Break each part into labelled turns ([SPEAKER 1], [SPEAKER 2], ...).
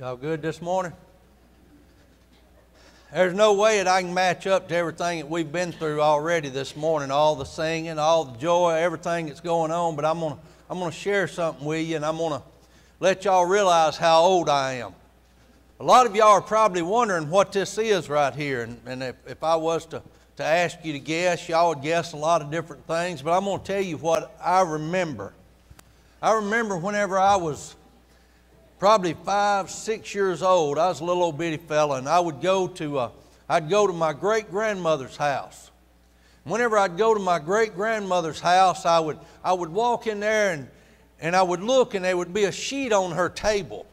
[SPEAKER 1] Y'all good this morning? There's no way that I can match up to everything that we've been through already this morning, all the singing, all the joy, everything that's going on, but I'm going to I'm to share something with you and I'm going to let y'all realize how old I am. A lot of y'all are probably wondering what this is right here, and, and if, if I was to, to ask you to guess, y'all would guess a lot of different things, but I'm going to tell you what I remember. I remember whenever I was probably five, six years old. I was a little old bitty fella, and I would go to, uh, I'd go to my great grandmother's house. Whenever I'd go to my great grandmother's house, I would, I would walk in there and, and I would look, and there would be a sheet on her table.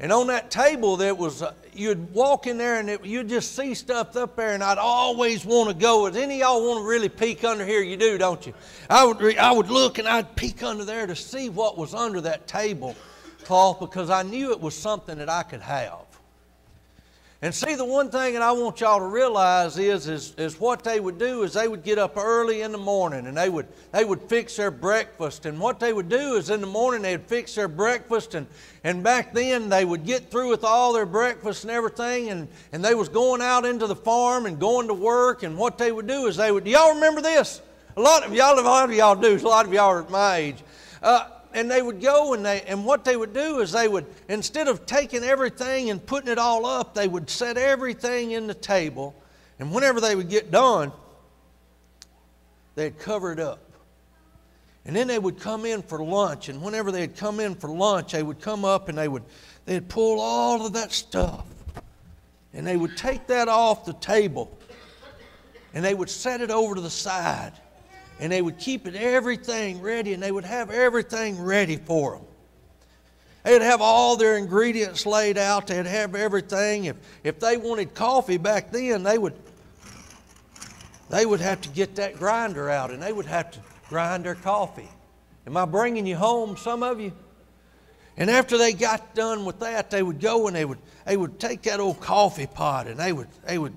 [SPEAKER 1] And on that table, there was uh, you'd walk in there and it, you'd just see stuff up there, and I'd always want to go. Does any of y'all want to really peek under here? You do, don't you? I would, I would look and I'd peek under there to see what was under that table cloth because I knew it was something that I could have. And see, the one thing that I want y'all to realize is, is, is what they would do is they would get up early in the morning and they would, they would fix their breakfast. And what they would do is in the morning they'd fix their breakfast. And, and back then they would get through with all their breakfast and everything. And, and they was going out into the farm and going to work. And what they would do is they would, do y'all remember this? A lot of y'all, a lot of y'all do. A lot of y'all are my age. Uh, and they would go and they and what they would do is they would instead of taking everything and putting it all up they would set everything in the table. And whenever they would get done they'd cover it up. And then they would come in for lunch. And whenever they'd come in for lunch they would come up and they would they'd pull all of that stuff. And they would take that off the table. And they would set it over to the side and they would keep it everything ready and they would have everything ready for them. They'd have all their ingredients laid out. They'd have everything. If, if they wanted coffee back then, they would, they would have to get that grinder out and they would have to grind their coffee. Am I bringing you home, some of you? And after they got done with that, they would go and they would, they would take that old coffee pot and they would, they would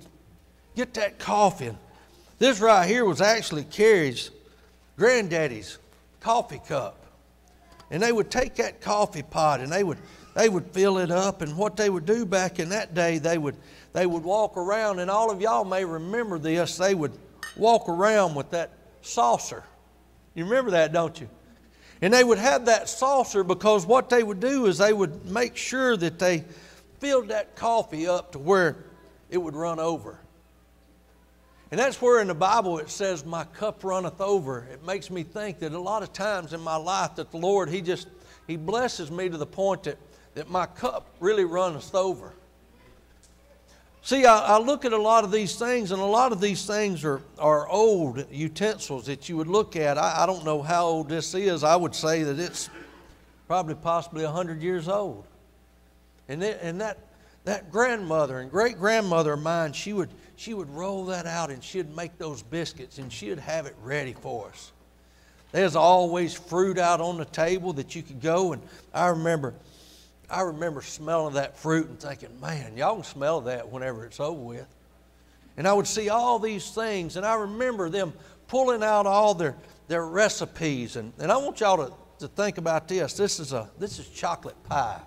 [SPEAKER 1] get that coffee. This right here was actually Carrie's granddaddy's coffee cup. And they would take that coffee pot and they would, they would fill it up. And what they would do back in that day, they would, they would walk around, and all of y'all may remember this, they would walk around with that saucer. You remember that, don't you? And they would have that saucer because what they would do is they would make sure that they filled that coffee up to where it would run over. And that's where in the Bible it says, My cup runneth over. It makes me think that a lot of times in my life that the Lord, He just, He blesses me to the point that, that my cup really runneth over. See, I, I, look at a lot of these things, and a lot of these things are, are old utensils that you would look at. I, I don't know how old this is. I would say that it's probably possibly 100 years old. And, it, and that, that grandmother and great grandmother of mine, she would, she would roll that out and she'd make those biscuits and she'd have it ready for us. There's always fruit out on the table that you could go and I remember I remember smelling that fruit and thinking, man, y'all can smell that whenever it's over with. And I would see all these things and I remember them pulling out all their, their recipes and, and I want y'all to, to think about this. This is a this is chocolate pie.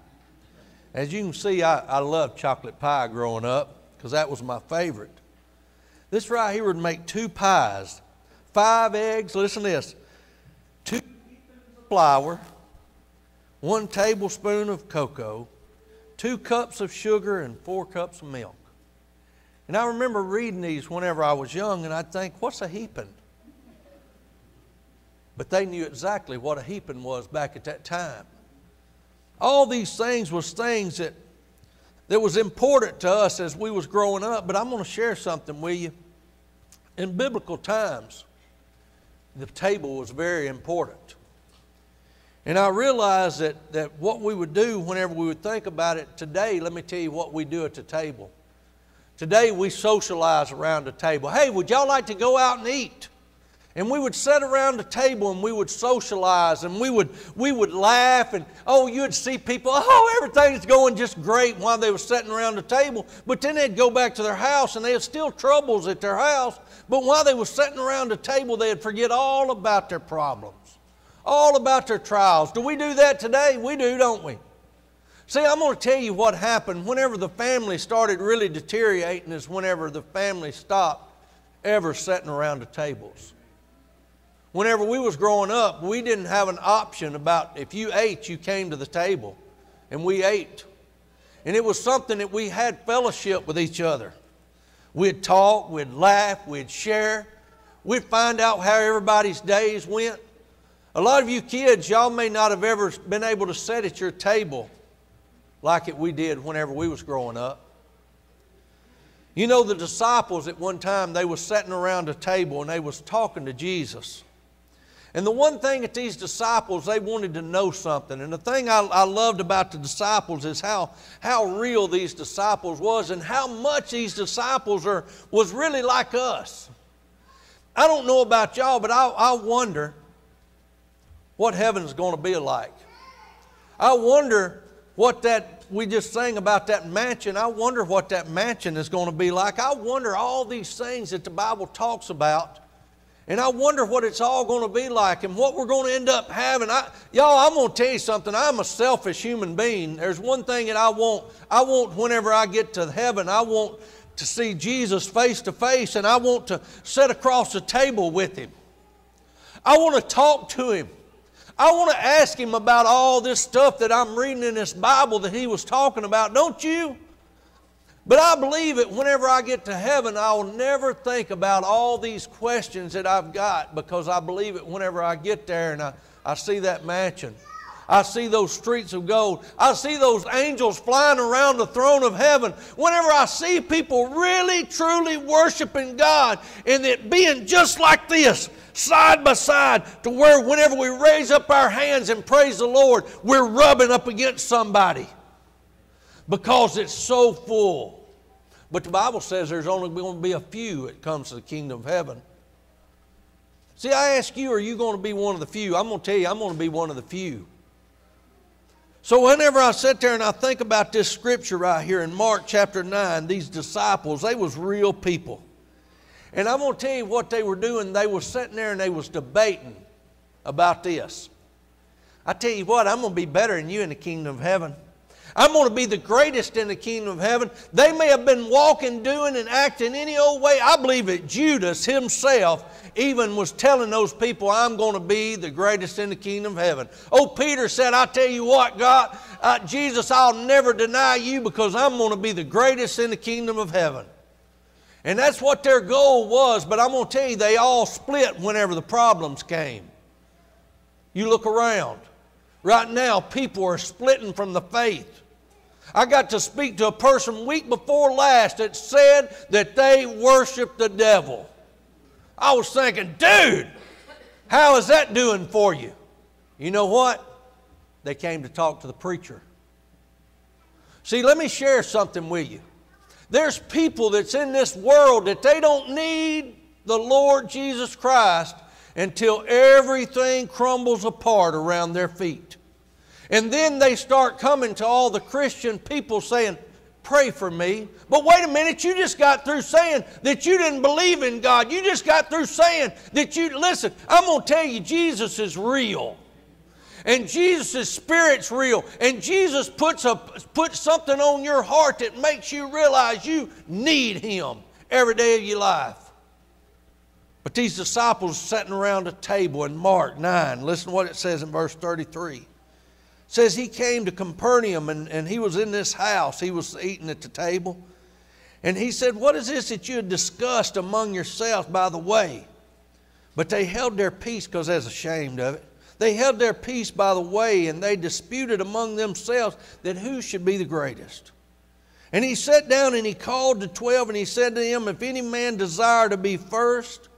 [SPEAKER 1] As you can see, I, I loved chocolate pie growing up because that was my favorite. This right here would make two pies, five eggs, listen to this, two flour, one tablespoon of cocoa, two cups of sugar, and four cups of milk. And I remember reading these whenever I was young, and I'd think, what's a heaping? But they knew exactly what a heaping was back at that time. All these things was things that, that was important to us as we was growing up, but I'm going to share something with you. In biblical times, the table was very important. And I realized that, that what we would do whenever we would think about it today, let me tell you what we do at the table. Today we socialize around the table. Hey, would y'all like to go out and eat? And we would sit around the table and we would socialize and we would, we would laugh and, oh, you'd see people, oh, everything's going just great while they were sitting around the table. But then they'd go back to their house and they had still troubles at their house. But while they were sitting around the table, they'd forget all about their problems, all about their trials. Do we do that today? We do, don't we? See, I'm going to tell you what happened whenever the family started really deteriorating, is whenever the family stopped ever sitting around the tables. Whenever we was growing up, we didn't have an option about if you ate, you came to the table, and we ate. And it was something that we had fellowship with each other. We'd talk, we'd laugh, we'd share, we'd find out how everybody's days went. A lot of you kids, y'all may not have ever been able to sit at your table like it we did whenever we was growing up. You know the disciples at one time they was sitting around a table and they was talking to Jesus. And the one thing that these disciples, they wanted to know something. And the thing I, I, loved about the disciples is how, how real these disciples was and how much these disciples are, was really like us. I don't know about y'all, but I, I wonder what heaven's going to be like. I wonder what that, we just sang about that mansion. I wonder what that mansion is going to be like. I wonder all these things that the Bible talks about and I wonder what it's all going to be like and what we're going to end up having. I, y'all, I'm going to tell you something. I'm a selfish human being. There's one thing that I want. I want whenever I get to heaven, I want to see Jesus face to face and I want to sit across the table with him. I want to talk to him. I want to ask him about all this stuff that I'm reading in this Bible that he was talking about. Don't you? But I believe that whenever I get to heaven, I will never think about all these questions that I've got because I believe it whenever I get there and I, I see that mansion. I see those streets of gold. I see those angels flying around the throne of heaven. Whenever I see people really, truly worshiping God and it being just like this, side by side, to where whenever we raise up our hands and praise the Lord, we're rubbing up against somebody because it's so full. But the Bible says there's only going to be a few that comes to the kingdom of heaven. See, I ask you, are you going to be one of the few? I'm going to tell you, I'm going to be one of the few. So whenever I sit there and I think about this scripture right here in Mark chapter 9, these disciples, they was real people. And I'm going to tell you what they were doing. They were sitting there and they was debating about this. I tell you what, I'm going to be better than you in the kingdom of heaven. I'm going to be the greatest in the kingdom of heaven. They may have been walking, doing, and acting any old way. I believe that Judas himself even was telling those people, I'm going to be the greatest in the kingdom of heaven. Oh, Peter said, I tell you what, God, uh, Jesus, I'll never deny you because I'm going to be the greatest in the kingdom of heaven. And that's what their goal was, but I'm going to tell you, they all split whenever the problems came. You look around. Right now, people are splitting from the faith. I got to speak to a person week before last that said that they worship the devil. I was thinking, dude, how is that doing for you? You know what? They came to talk to the preacher. See, let me share something with you. There's people that's in this world that they don't need the Lord Jesus Christ until everything crumbles apart around their feet. And then they start coming to all the Christian people saying, Pray for me. But wait a minute, you just got through saying that you didn't believe in God. You just got through saying that you, listen, I'm going to tell you, Jesus is real. And Jesus' Spirit's real. And Jesus puts, a, puts something on your heart that makes you realize you need Him every day of your life. But these disciples sitting around a table in Mark 9, listen to what it says in verse 33 says he came to Capernaum and, and he was in this house. He was eating at the table. And he said, What is this that you had discussed among yourselves by the way? But they held their peace because they was ashamed of it. They held their peace by the way and they disputed among themselves that who should be the greatest. And he sat down and he called the twelve and he said to them, If any man desire to be first,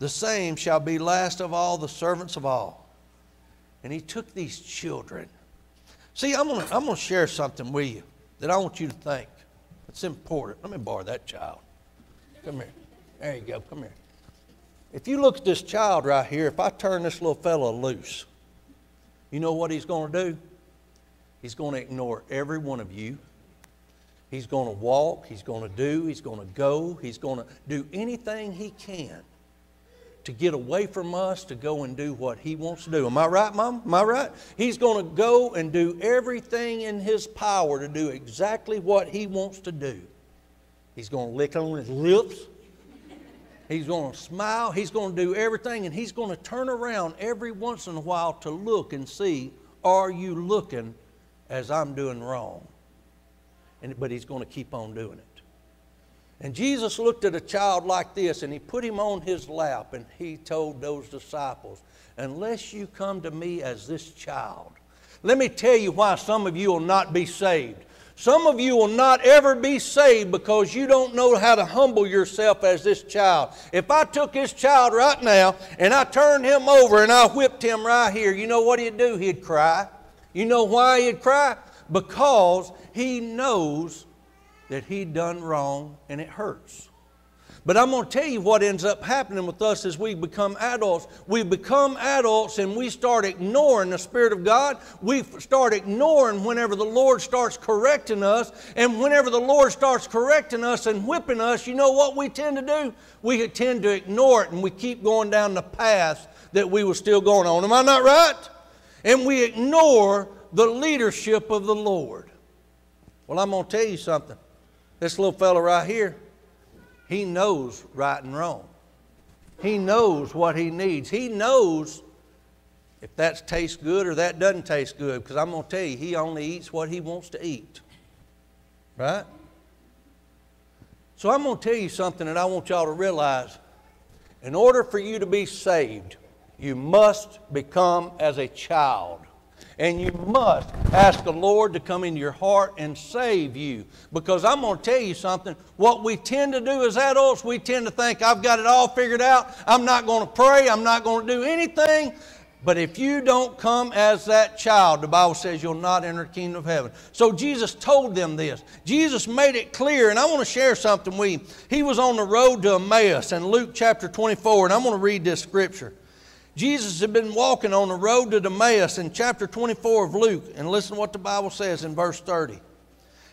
[SPEAKER 1] the same shall be last of all the servants of all and he took these children. See, I'm going to I'm gonna share something with you that I want you to think. It's important. Let me borrow that child. Come here. There you go. Come here. If you look at this child right here, if I turn this little fellow loose, you know what he's going to do? He's going to ignore every one of you. He's going to walk, he's going to do, he's going to go, he's going to do anything he can to get away from us to go and do what he wants to do. Am I right, Mom? Am I right? He's going to go and do everything in his power to do exactly what he wants to do. He's going to lick on his lips. He's going to smile. He's going to do everything, and he's going to turn around every once in a while to look and see are you looking as I'm doing wrong? And, but he's going to keep on doing it. And Jesus looked at a child like this and he put him on his lap and he told those disciples, Unless you come to me as this child, let me tell you why some of you will not be saved. Some of you will not ever be saved because you don't know how to humble yourself as this child. If I took this child right now and I turned him over and I whipped him right here, you know what he'd do? He'd cry. You know why he'd cry? Because he knows that he'd done wrong and it hurts. But I'm going to tell you what ends up happening with us as we become adults. We become adults and we start ignoring the Spirit of God. We start ignoring whenever the Lord starts correcting us. And whenever the Lord starts correcting us and whipping us, you know what we tend to do? We tend to ignore it and we keep going down the path that we were still going on. Am I not right? And we ignore the leadership of the Lord. Well, I'm going to tell you something. This little fellow right here, he knows right and wrong. He knows what he needs. He knows if that tastes good or that doesn't taste good. Because I'm going to tell you, he only eats what he wants to eat. Right? So I'm going to tell you something that I want y'all to realize. In order for you to be saved, you must become as a child. And you must ask the Lord to come into your heart and save you. Because I'm going to tell you something. What we tend to do as adults, we tend to think, I've got it all figured out. I'm not going to pray. I'm not going to do anything. But if you don't come as that child, the Bible says you'll not enter the kingdom of heaven. So Jesus told them this. Jesus made it clear, and I want to share something with you. He was on the road to Emmaus in Luke chapter 24, and I'm going to read this scripture. Jesus had been walking on the road to Emmaus in chapter 24 of Luke, and listen to what the Bible says in verse 30.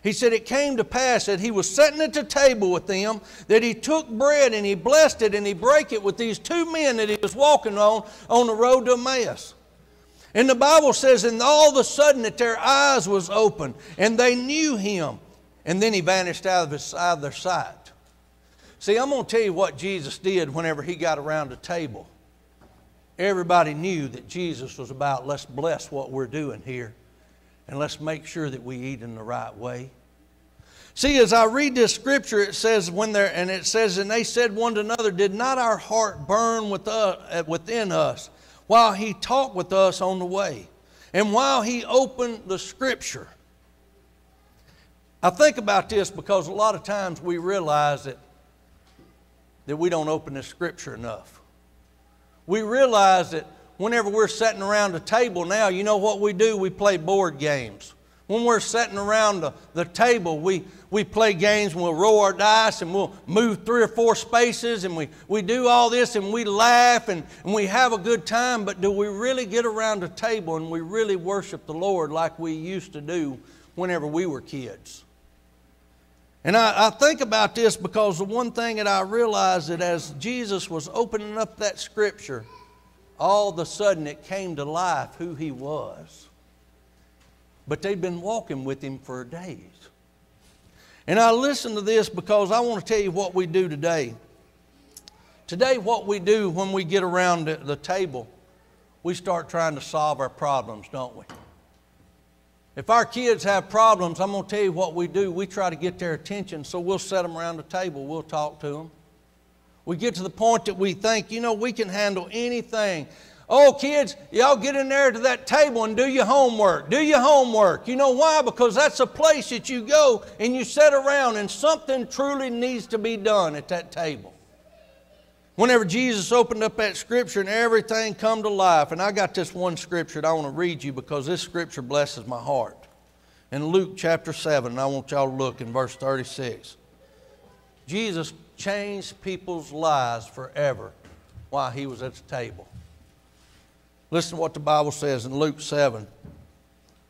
[SPEAKER 1] He said, It came to pass that he was sitting at the table with them, that he took bread and he blessed it and he brake it with these two men that he was walking on on the road to Emmaus. And the Bible says, and all of a sudden that their eyes was open and they knew him. And then he vanished out of, his, out of their sight. See, I'm going to tell you what Jesus did whenever he got around the table everybody knew that Jesus was about let's bless what we're doing here and let's make sure that we eat in the right way. See, as I read this scripture, it says when they're, and it says, and they said one to another, did not our heart burn with us, uh, within us while he talked with us on the way? And while he opened the scripture. I think about this because a lot of times we realize that, that we don't open the scripture enough we realize that whenever we're sitting around a table now, you know what we do? We play board games. When we're sitting around the, the table, we, we play games and we'll roll our dice and we'll move three or four spaces and we, we do all this and we laugh and, and we have a good time. But do we really get around a table and we really worship the Lord like we used to do whenever we were kids? And I, I, think about this because the one thing that I realized that as Jesus was opening up that scripture, all of a sudden it came to life who he was. But they'd been walking with him for days. And I listen to this because I want to tell you what we do today. Today, what we do when we get around the table, we start trying to solve our problems, don't we? If our kids have problems, I'm going to tell you what we do. We try to get their attention, so we'll set them around the table. We'll talk to them. We get to the point that we think, you know, we can handle anything. Oh, kids, y'all get in there to that table and do your homework. Do your homework. You know why? Because that's a place that you go and you sit around and something truly needs to be done at that table. Whenever Jesus opened up that scripture and everything come to life, and I got this one scripture that I want to read you because this scripture blesses my heart. In Luke chapter 7, and I want y'all to look in verse 36. Jesus changed people's lives forever while he was at the table. Listen to what the Bible says in Luke 7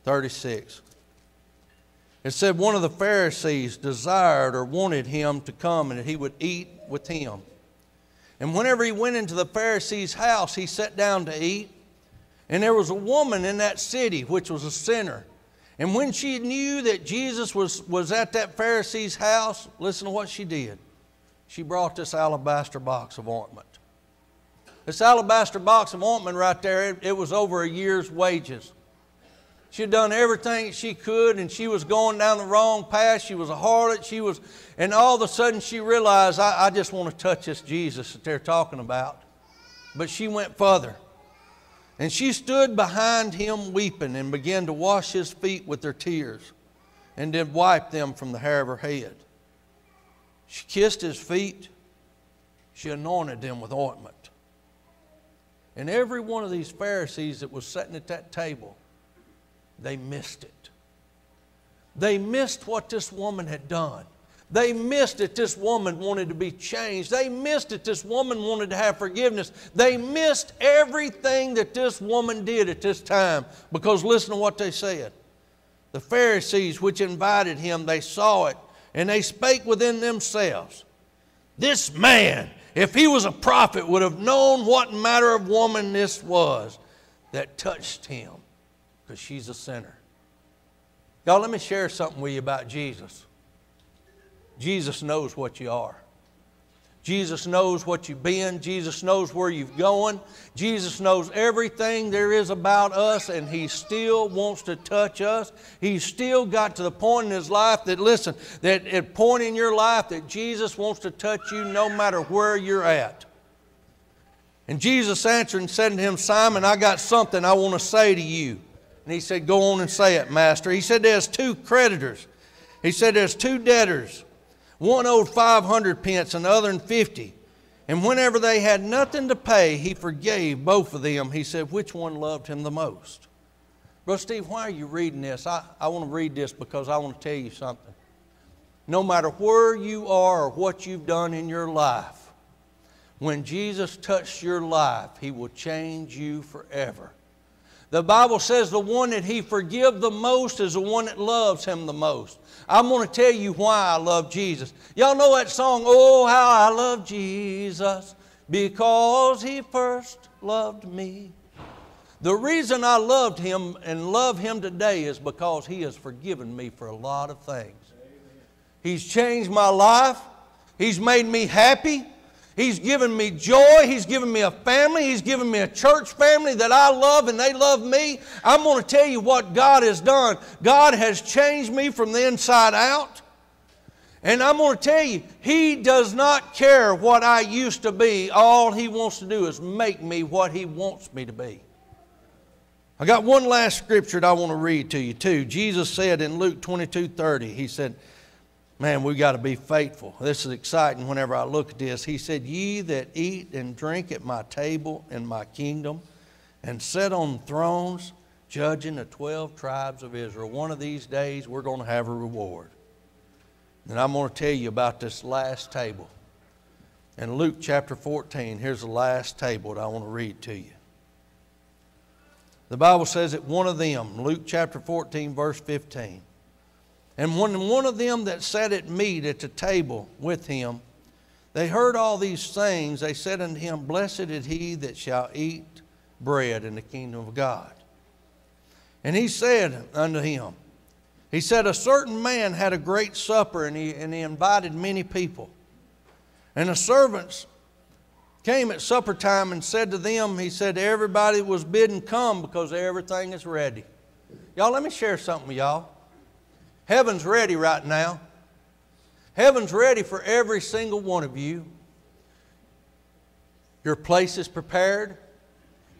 [SPEAKER 1] 36. It said, One of the Pharisees desired or wanted him to come and that he would eat with him. And whenever he went into the Pharisee's house, he sat down to eat. And there was a woman in that city which was a sinner. And when she knew that Jesus was, was at that Pharisee's house, listen to what she did. She brought this alabaster box of ointment. This alabaster box of ointment right there, it, it was over a year's wages. She had done everything she could, and she was going down the wrong path. She was a harlot. She was, and all of a sudden she realized, I, I just want to touch this Jesus that they're talking about. But she went further. And she stood behind him weeping and began to wash his feet with her tears and did wipe them from the hair of her head. She kissed his feet. She anointed them with ointment. And every one of these Pharisees that was sitting at that table, they missed it. They missed what this woman had done. They missed it. This woman wanted to be changed. They missed it. This woman wanted to have forgiveness. They missed everything that this woman did at this time because listen to what they said. The Pharisees which invited him, they saw it and they spake within themselves. This man if he was a prophet, would have known what manner of woman this was that touched him because she's a sinner. Y'all, let me share something with you about Jesus. Jesus knows what you are. Jesus knows what you've been. Jesus knows where you've going. Jesus knows everything there is about us, and He still wants to touch us. He's still got to the point in His life that, listen, that at point in your life that Jesus wants to touch you no matter where you're at. And Jesus answered and said to him, Simon, I got something I want to say to you. And he said, Go on and say it, Master. He said, There's two creditors. He said, There's two debtors. One owed 500 pence and the other 50. And whenever they had nothing to pay, he forgave both of them. He said, Which one loved him the most? Brother Steve, why are you reading this? I, I want to read this because I want to tell you something. No matter where you are or what you've done in your life, when Jesus touched your life, he will change you forever. The Bible says the one that he forgive the most is the one that loves him the most. I'm going to tell you why I love Jesus. Y'all know that song, Oh, how I love Jesus, because he first loved me. The reason I loved him and love him today is because he has forgiven me for a lot of things. He's changed my life. He's made me happy. He's given me joy. He's given me a family. He's given me a church family that I love and they love me. I'm going to tell you what God has done. God has changed me from the inside out. And I'm going to tell you, He does not care what I used to be. All He wants to do is make me what He wants me to be. I got one last scripture that I want to read to you, too. Jesus said in Luke 22 30, He said, Man, we got to be faithful. This is exciting whenever I look at this. He said, Ye that eat and drink at my table in my kingdom and sit on thrones judging the 12 tribes of Israel. One of these days we're going to have a reward. And I'm going to tell you about this last table. In Luke chapter 14, here's the last table that I want to read to you. The Bible says that one of them, Luke chapter 14, verse 15, and when one of them that sat at meat at the table with him, they heard all these things, they said unto him, Blessed is he that shall eat bread in the kingdom of God. And he said unto him, He said, A certain man had a great supper, and he, and he invited many people. And the servants came at supper time and said to them, He said, Everybody was bidden come because everything is ready. Y'all, let me share something with y'all. Heaven's ready right now. Heaven's ready for every single one of you. Your place is prepared.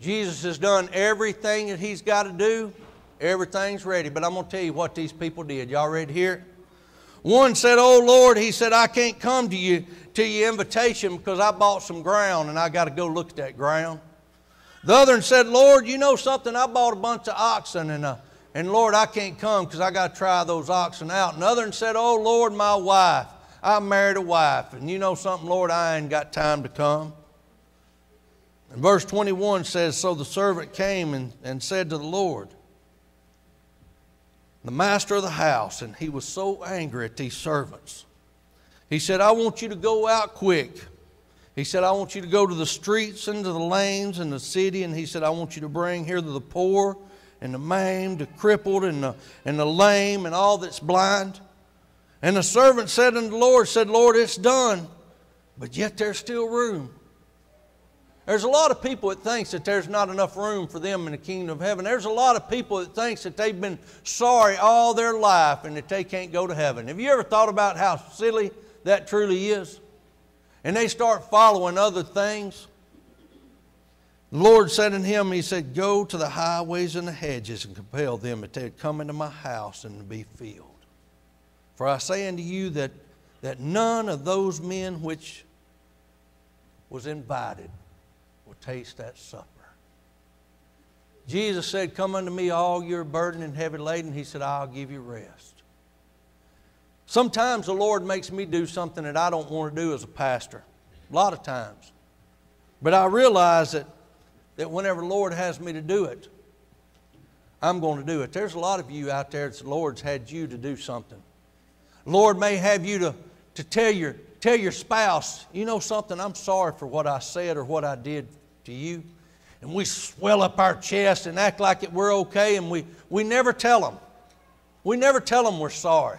[SPEAKER 1] Jesus has done everything that He's got to do. Everything's ready. But I'm going to tell you what these people did. Y'all ready here? One said, Oh Lord, he said, I can't come to you to your invitation because I bought some ground and I got to go look at that ground. The other one said, Lord, you know something? I bought a bunch of oxen and uh, and Lord, I can't come because I got to try those oxen out. Another one said, Oh, Lord, my wife. I married a wife. And you know something, Lord, I ain't got time to come. And verse 21 says, So the servant came and, and said to the Lord, the master of the house, and he was so angry at these servants. He said, I want you to go out quick. He said, I want you to go to the streets and to the lanes and the city, and he said, I want you to bring here to the poor and the maimed, the crippled, and the, and the lame, and all that's blind. And the servant said unto the Lord, said, Lord, it's done, but yet there's still room. There's a lot of people that thinks that there's not enough room for them in the kingdom of heaven. There's a lot of people that thinks that they've been sorry all their life and that they can't go to heaven. Have you ever thought about how silly that truly is? and they start following other things. The Lord said unto him, He said, Go to the highways and the hedges and compel them that they come into my house and be filled. For I say unto you that, that none of those men which was invited will taste that supper. Jesus said, Come unto me, all your burden and heavy laden. He said, I'll give you rest. Sometimes the Lord makes me do something that I don't want to do as a pastor. A lot of times. But I realize that, that whenever Lord has me to do it, I'm going to do it. There's a lot of you out there that the Lord's had you to do something. Lord may have you to, to tell, your, tell your spouse, you know something, I'm sorry for what I said or what I did to you. And we swell up our chest and act like it we're okay, and we, we never tell them. We never tell them we're sorry.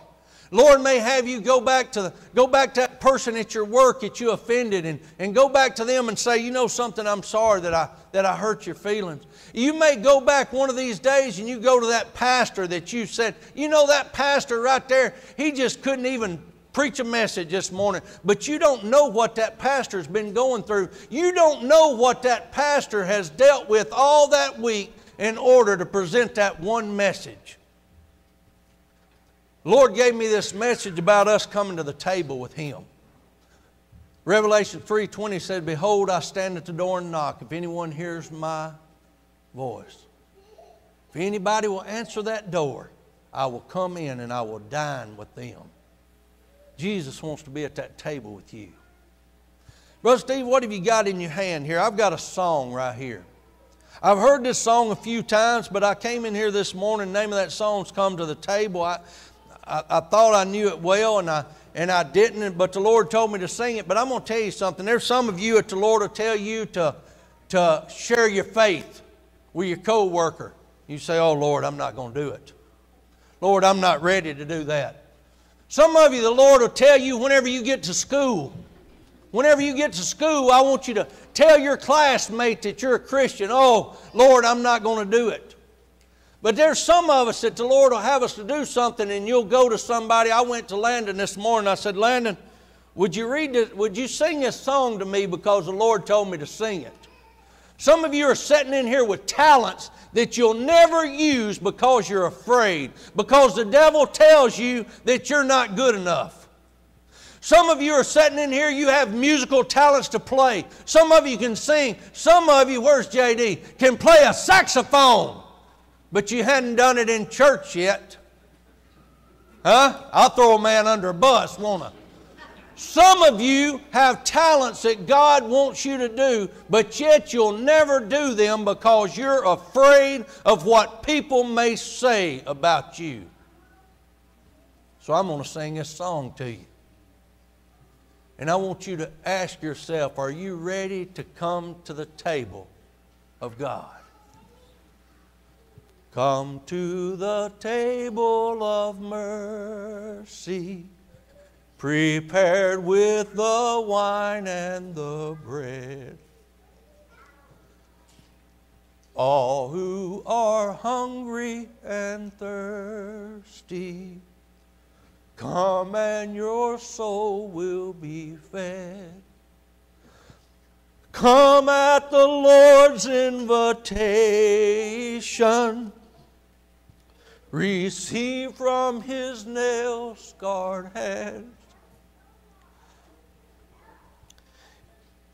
[SPEAKER 1] Lord may have you go back to, the, go back to person at your work that you offended and, and go back to them and say, you know something, I'm sorry that I, that I hurt your feelings. You may go back one of these days and you go to that pastor that you said, you know that pastor right there, he just couldn't even preach a message this morning, but you don't know what that pastor's been going through. You don't know what that pastor has dealt with all that week in order to present that one message. Lord gave me this message about us coming to the table with Him. Revelation 3:20 said, Behold, I stand at the door and knock. If anyone hears my voice, if anybody will answer that door, I will come in and I will dine with them. Jesus wants to be at that table with you. Brother Steve, what have you got in your hand here? I've got a song right here. I've heard this song a few times, but I came in here this morning. The name of that song's Come to the Table. I, I, I thought I knew it well and I, and I didn't, but the Lord told me to sing it. But I'm going to tell you something. There's some of you that the Lord will tell you to, to share your faith with your co worker. You say, Oh, Lord, I'm not going to do it. Lord, I'm not ready to do that. Some of you, the Lord will tell you whenever you get to school, whenever you get to school, I want you to tell your classmate that you're a Christian. Oh, Lord, I'm not going to do it. But there's some of us that the Lord will have us to do something, and you'll go to somebody. I went to Landon this morning. I said, Landon, would you read this, would you sing this song to me because the Lord told me to sing it? Some of you are sitting in here with talents that you'll never use because you're afraid, because the devil tells you that you're not good enough. Some of you are sitting in here, you have musical talents to play. Some of you can sing. Some of you, where's JD, can play a saxophone but you hadn't done it in church yet. Huh? I'll throw a man under a bus, won't I? Some of you have talents that God wants you to do, but yet you'll never do them because you're afraid of what people may say about you. So I'm going to sing this song to you. And I want you to ask yourself are you ready to come to the table of God? Come to the table of mercy, prepared with the wine and the bread. All who are hungry and thirsty, come and your soul will be fed. Come at the Lord's invitation receive from his nail scarred hands.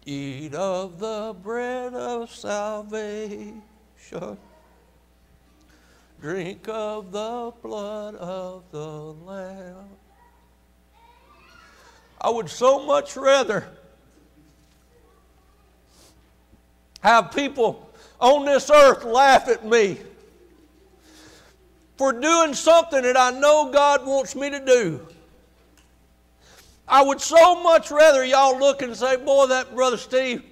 [SPEAKER 1] Eat of the bread of salvation. Drink of the blood of the Lamb. I would so much rather have people on this earth laugh at me for doing something that I know God wants me to do I would so much rather y'all look and say, Boy, that Brother Steve,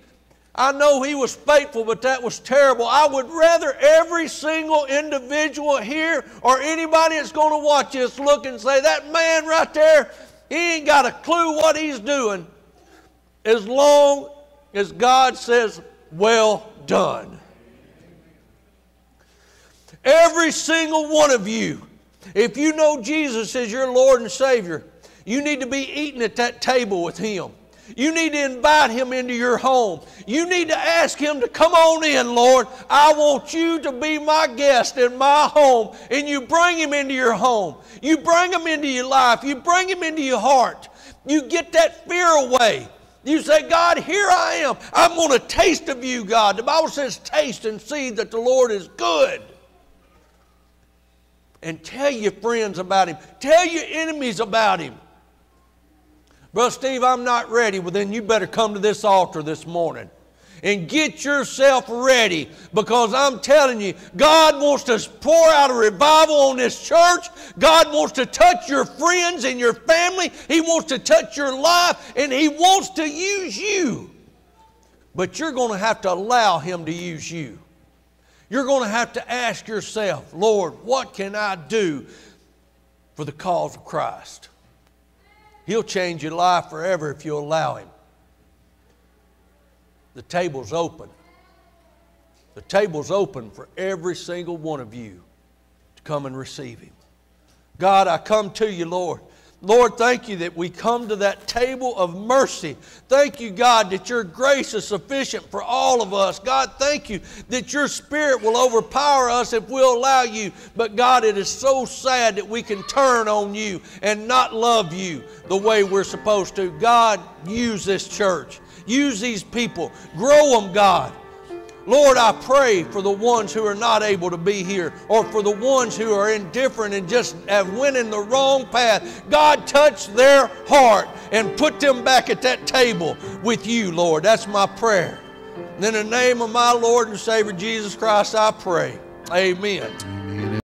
[SPEAKER 1] I know he was faithful, but that was terrible. I would rather every single individual here or anybody that's going to watch this look and say, That man right there, he ain't got a clue what he's doing. As long as God says, Well done. Every single one of you, if you know Jesus as your Lord and Savior, you need to be eating at that table with Him. You need to invite Him into your home. You need to ask Him to come on in, Lord. I want you to be my guest in my home. And you bring Him into your home. You bring Him into your life. You bring Him into your heart. You get that fear away. You say, God, here I am. I'm going to taste of you, God. The Bible says, taste and see that the Lord is good and tell your friends about him. Tell your enemies about him. Brother Steve, I'm not ready. Well, then you better come to this altar this morning and get yourself ready because I'm telling you, God wants to pour out a revival on this church. God wants to touch your friends and your family. He wants to touch your life and He wants to use you. But you're going to have to allow Him to use you. You're going to have to ask yourself, Lord, what can I do for the cause of Christ? He'll change your life forever if you allow Him. The table's open. The table's open for every single one of you to come and receive Him. God, I come to you, Lord. Lord, thank you that we come to that table of mercy. Thank you, God, that your grace is sufficient for all of us. God, thank you that your spirit will overpower us if we'll allow you. But God, it is so sad that we can turn on you and not love you the way we're supposed to. God, use this church. Use these people. Grow them, God. Lord, I pray for the ones who are not able to be here or for the ones who are indifferent and just have went in the wrong path. God, touch their heart and put them back at that table with you, Lord. That's my prayer. And in the name of my Lord and Savior Jesus Christ, I pray. Amen.